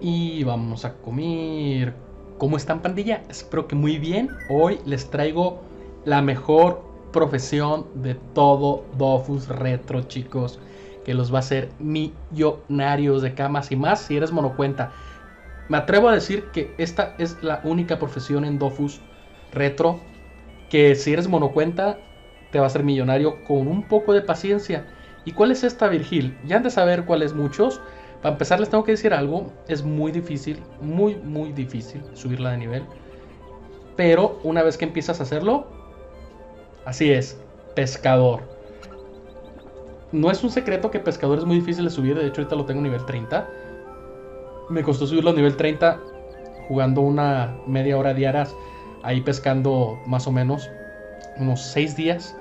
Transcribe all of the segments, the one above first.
Y vamos a comer. ¿Cómo están pandilla? Espero que muy bien. Hoy les traigo la mejor profesión de todo Dofus Retro, chicos. Que los va a hacer millonarios de camas y más si eres monocuenta. Me atrevo a decir que esta es la única profesión en Dofus Retro que si eres monocuenta te va a hacer millonario con un poco de paciencia. ¿Y cuál es esta Virgil? Ya han de saber cuáles muchos. Para empezar les tengo que decir algo, es muy difícil, muy muy difícil subirla de nivel. Pero una vez que empiezas a hacerlo, así es, pescador. No es un secreto que pescador es muy difícil de subir, de hecho ahorita lo tengo nivel 30. Me costó subirlo a nivel 30 jugando una media hora diarias, ahí pescando más o menos unos 6 días.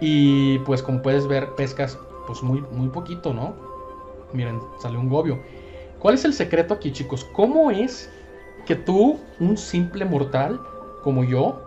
Y pues como puedes ver, pescas pues muy, muy poquito, ¿no? Miren, sale un gobio. ¿Cuál es el secreto aquí, chicos? ¿Cómo es que tú, un simple mortal como yo,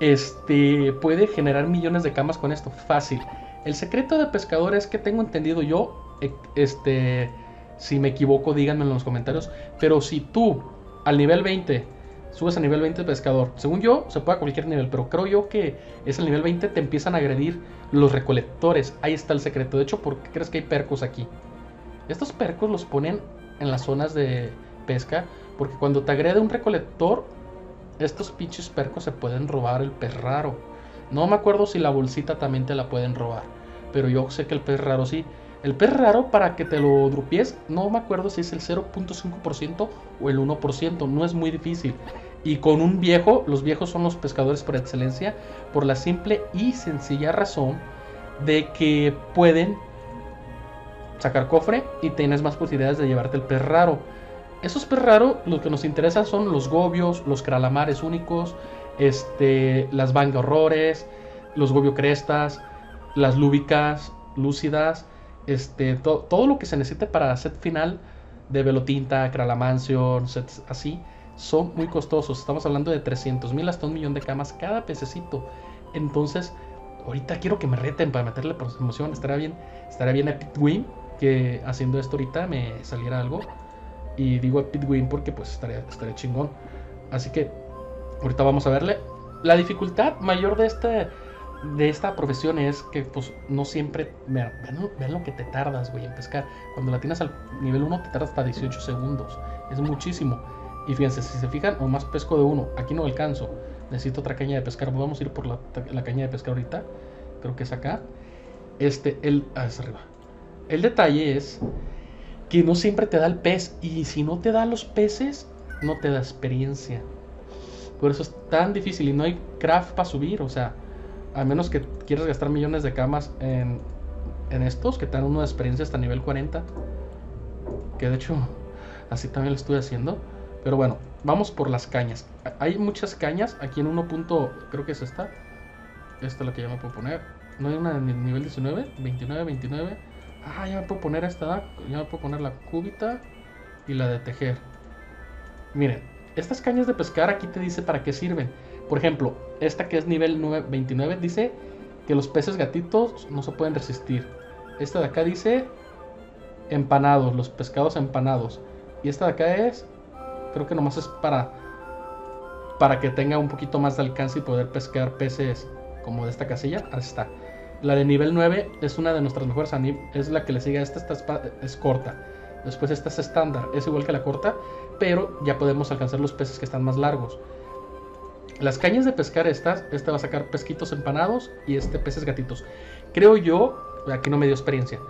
este, puede generar millones de camas con esto? Fácil. El secreto de pescador es que tengo entendido yo, este, si me equivoco, díganme en los comentarios. Pero si tú, al nivel 20, subes a nivel 20 de pescador, según yo, se puede a cualquier nivel, pero creo yo que es el nivel 20, te empiezan a agredir los recolectores. Ahí está el secreto. De hecho, ¿por qué crees que hay percos aquí? Estos percos los ponen en las zonas de pesca porque cuando te agrede un recolector, estos pinches percos se pueden robar el pez raro. No me acuerdo si la bolsita también te la pueden robar, pero yo sé que el pez raro sí. El pez raro para que te lo drupies, no me acuerdo si es el 0.5% o el 1%, no es muy difícil. Y con un viejo, los viejos son los pescadores por excelencia, por la simple y sencilla razón de que pueden sacar cofre y tienes más posibilidades de llevarte el pez raro. Esos pez raros, los que nos interesan son los gobios, los cralamares únicos, este, las banga horrores, los gobio crestas, las lúbicas, lúcidas, este, todo lo que se necesite para set final de Velotinta, Cralamansion, sets así, son muy costosos. Estamos hablando de 300 mil hasta un millón de camas cada pececito. Entonces, ahorita quiero que me reten para meterle por emoción. Estará bien, estará bien Epic Win que haciendo esto ahorita me saliera algo. Y digo Epic Win porque pues estaría, estaría chingón. Así que ahorita vamos a verle. La dificultad mayor de esta, de esta profesión es que pues no siempre... Vean, lo que te tardas, güey, en pescar. Cuando la tienes al nivel 1 te tardas hasta 18 segundos. Es muchísimo. Y fíjense, si se fijan, más pesco de uno. Aquí no alcanzo. Necesito otra caña de pescar. Vamos a ir por la, la caña de pescar ahorita. Creo que es acá. Este, el... Ah, es arriba. El detalle es que no siempre te da el pez y si no te da los peces, no te da experiencia. Por eso es tan difícil y no hay craft para subir. O sea, a menos que quieras gastar millones de camas en, en estos que te dan una experiencia hasta nivel 40. Que de hecho, así también lo estoy haciendo. Pero bueno, vamos por las cañas. Hay muchas cañas. Aquí en 1. creo que es esta. Esta es la que ya me puedo poner. No hay una en nivel 19, 29, 29. Ah, ya me puedo poner esta, ya me puedo poner la cúbita y la de tejer. Miren, estas cañas de pescar aquí te dice para qué sirven. Por ejemplo, esta que es nivel 29 dice que los peces gatitos no se pueden resistir. Esta de acá dice empanados, los pescados empanados. Y esta de acá es, creo que nomás es para para que tenga un poquito más de alcance y poder pescar peces como de esta casilla. Ahí está. La de nivel 9 es una de nuestras mejores es la que le sigue a esta, esta es corta. Después esta es estándar, es igual que la corta, pero ya podemos alcanzar los peces que están más largos. Las cañas de pescar estas, esta va a sacar pesquitos empanados y este peces gatitos. Creo yo, aquí no me dio experiencia,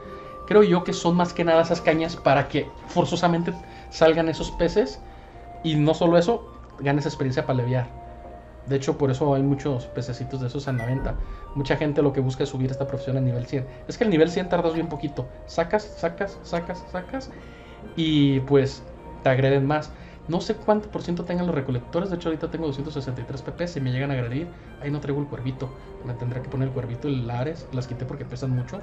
creo yo que son más que nada esas cañas para que forzosamente salgan esos peces y no solo eso, ganes experiencia para leviar. De hecho, por eso hay muchos pececitos de esos en la venta. Mucha gente lo que busca es subir esta profesión a nivel 100. Es que el nivel 100 tardas bien poquito. Sacas, sacas, sacas, sacas. Y pues te agreden más. No sé cuánto por ciento tengan los recolectores. De hecho, ahorita tengo 263 pp. Si me llegan a agredir, ahí no traigo el cuervito. Me tendré que poner el cuervito y el Ares. Las quité porque pesan mucho.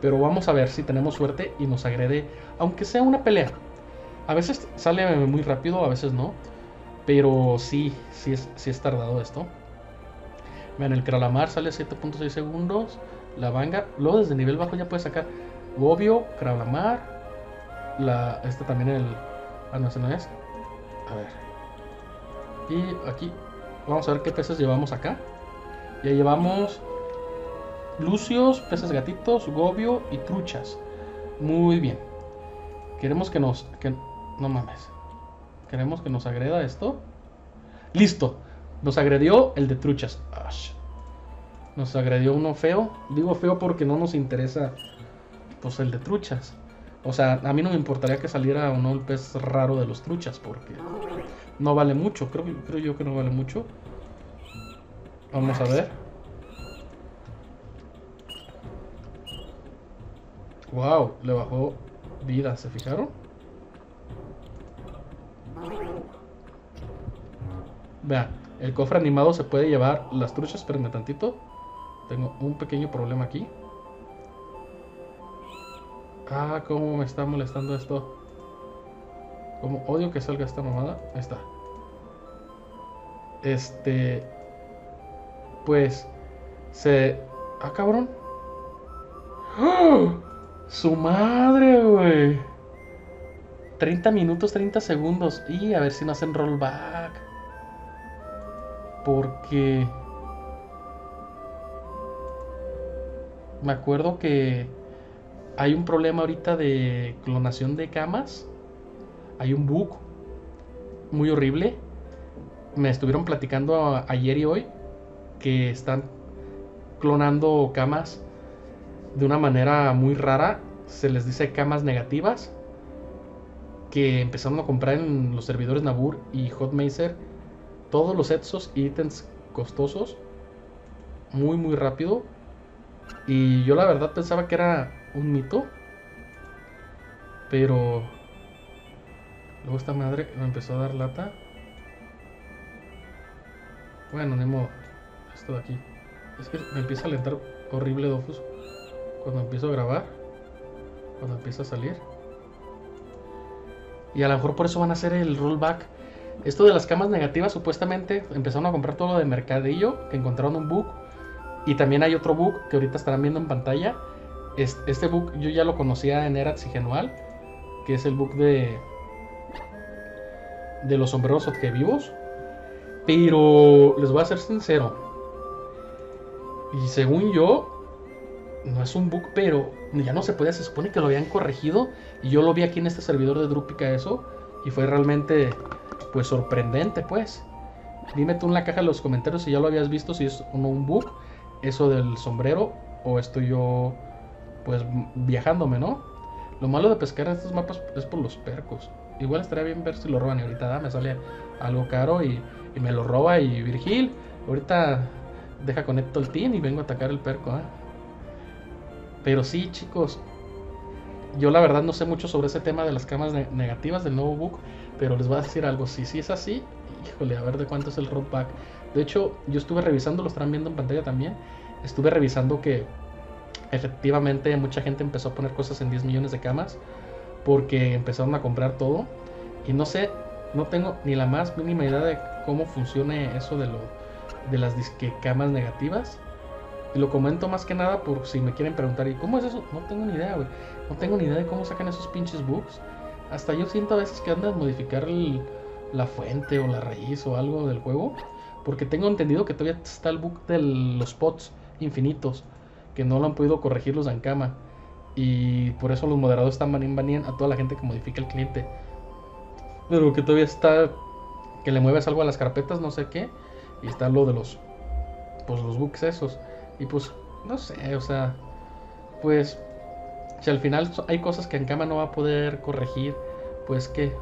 Pero vamos a ver si tenemos suerte y nos agrede. Aunque sea una pelea. A veces sale muy rápido, a veces no. Pero sí, sí es, sí es tardado esto. Vean, el Kralamar sale a 7.6 segundos. La Vanga, luego desde nivel bajo ya puedes sacar Gobio, Kralamar. La, este también el, Ah, no, ese no es. A ver. Y aquí, vamos a ver qué peces llevamos acá. Ya llevamos lucios, peces gatitos, gobio y truchas. Muy bien. Queremos que nos... Que, no mames. Queremos que nos agreda esto. Listo. Nos agredió el de truchas. Nos agredió uno feo. Digo feo porque no nos interesa pues el de truchas. O sea, a mí no me importaría que saliera o no pez raro de los truchas porque no vale mucho. Creo, creo yo que no vale mucho. Vamos a ver. Wow, le bajó vida, ¿se fijaron? Vean, el cofre animado se puede llevar las truchas, espérenme tantito. Tengo un pequeño problema aquí. Ah, cómo me está molestando esto. Como odio que salga esta mamada. Ahí está. Este. Pues. Se. Ah, cabrón. ¡Ah! Su madre, güey. 30 minutos, 30 segundos. Y a ver si no hacen rollback. Porque... Me acuerdo que hay un problema ahorita de clonación de camas. Hay un bug muy horrible. Me estuvieron platicando ayer y hoy que están clonando camas de una manera muy rara. Se les dice camas negativas. Que empezaron a comprar en los servidores Nabur y Hotmazer todos los Etsos y ítems costosos. Muy, muy rápido. Y yo la verdad pensaba que era un mito. Pero... Luego esta madre me empezó a dar lata. Bueno, ni modo. Esto de aquí. Es que me empieza a alentar horrible Dofus cuando empiezo a grabar, cuando empieza a salir. Y a lo mejor por eso van a hacer el rollback. Esto de las camas negativas, supuestamente empezaron a comprar todo lo de mercadillo, que encontraron un bug. Y también hay otro bug que ahorita estarán viendo en pantalla. Este bug yo ya lo conocía en Eratz y Genual, que es el bug de, de los sombreros vivos. Pero les voy a ser sincero. Y según yo, no es un bug, pero ya no se podía, se supone que lo habían corregido. Y yo lo vi aquí en este servidor de Drupica eso. Y fue realmente, pues, sorprendente, pues. Dime tú en la caja de los comentarios si ya lo habías visto, si es o un bug, eso del sombrero, o estoy yo, pues, viajándome, ¿no? Lo malo de pescar estos mapas es por los percos. Igual estaría bien ver si lo roban y ahorita me sale algo caro y, me lo roba y Virgil, ahorita deja conecto el team y vengo a atacar el perco, ¿eh? Pero sí, chicos, yo la verdad no sé mucho sobre ese tema de las camas negativas del nuevo book, pero les voy a decir algo. Si sí es así, híjole, a ver de cuánto es el rollback. De hecho, yo estuve revisando, lo estarán viendo en pantalla también. Estuve revisando que efectivamente mucha gente empezó a poner cosas en 10 millones de camas porque empezaron a comprar todo. Y no sé, no tengo ni la más mínima idea de cómo funcione eso de, lo, de las camas negativas. Y lo comento más que nada por si me quieren preguntar, ¿y cómo es eso? No tengo ni idea, güey. No tengo ni idea de cómo sacan esos pinches bugs. Hasta yo siento a veces que andan a modificar la fuente o la raíz o algo del juego. Porque tengo entendido que todavía está el bug de los spots infinitos. Que no lo han podido corregir los Ankama. Y por eso los moderadores están banin a toda la gente que modifica el cliente. Pero que todavía está. Que le mueves algo a las carpetas, no sé qué. Y está lo de los. Pues los bugs esos. Y pues, no sé, o sea, pues, si al final hay cosas que en cama no va a poder corregir, pues, ¿qué?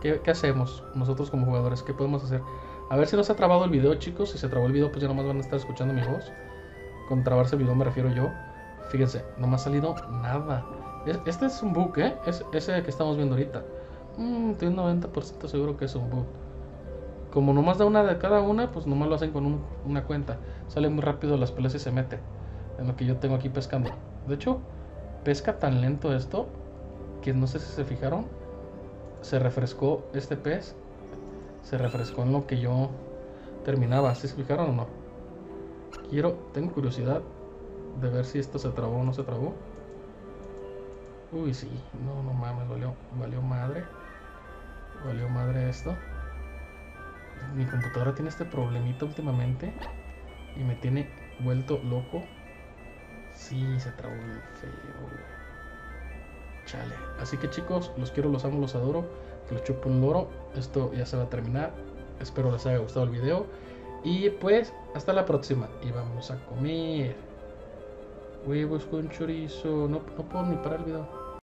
¿qué? hacemos nosotros como jugadores? ¿Qué podemos hacer? A ver si no se ha trabado el video, chicos. Si se trabó el video, pues ya nomás van a estar escuchando mi voz. Con trabarse el video me refiero yo. Fíjense, no me ha salido nada. Este es un bug, ¿eh? Es, ese que estamos viendo ahorita. Mm, estoy un 90% seguro que es un bug. Como nomás da una de cada una, pues nomás lo hacen con una cuenta. Sale muy rápido las peleas y se mete. En lo que yo tengo aquí pescando. De hecho, pesca tan lento esto que no sé si se fijaron. Se refrescó este pez. Se refrescó en lo que yo terminaba. ¿Sí se fijaron o no? Quiero, tengo curiosidad de ver si esto se trabó o no se trabó. Uy, sí, no, no mames, valió, valió madre. esto. Mi computadora tiene este problemita últimamente y me tiene vuelto loco. Sí, se trabó bien feo. Chale. Así que chicos, los quiero, los amo, los adoro. Que los chupo un loro. Esto ya se va a terminar. Espero les haya gustado el video. Y pues, hasta la próxima. Y vamos a comer. Huevos con chorizo. No, no puedo ni parar el video.